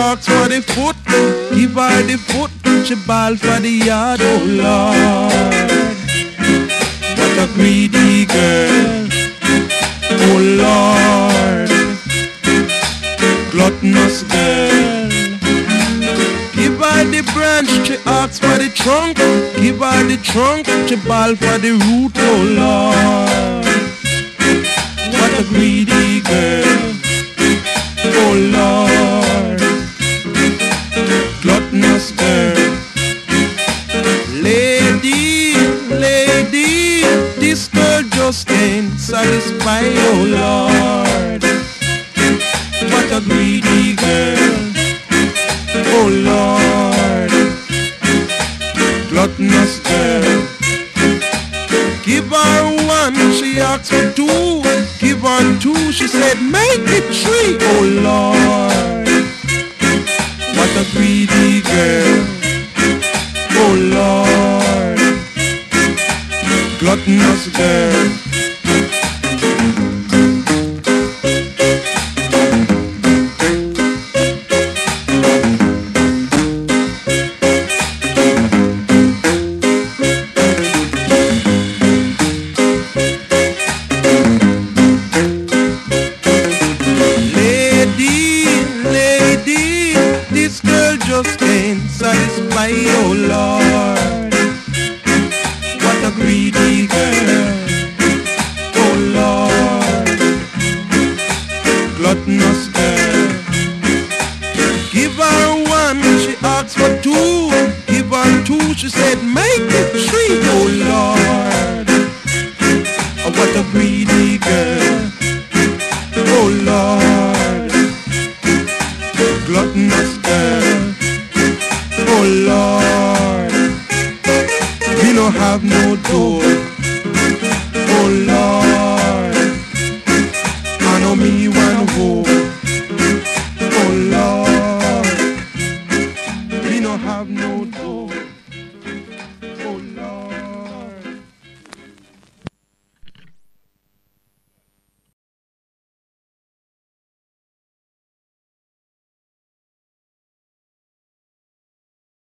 asks for the foot. Give her the foot, she ball for the yard, oh Lord. What a greedy girl, oh Lord. Gluttonous girl. Give her the branch, she asks for the trunk. Give her the trunk, she ball for the root, oh Lord. What a greedy Gluttonous. Lady, lady, this girl just can't satisfy, oh Lord. What a greedy girl, oh Lord. Gluttonous girl. Give her one, she asked for two. Give her two, she said, make it three, oh Lord. Lady, lady, this girl just can't satisfy, oh Lord. atmosphere. Give her one, she asks for two. Give her two, she said, make it three, oh Lord. Oh, what a greedy girl. Oh Lord. Gluttonous girl. Oh Lord. We don't have no door. no door.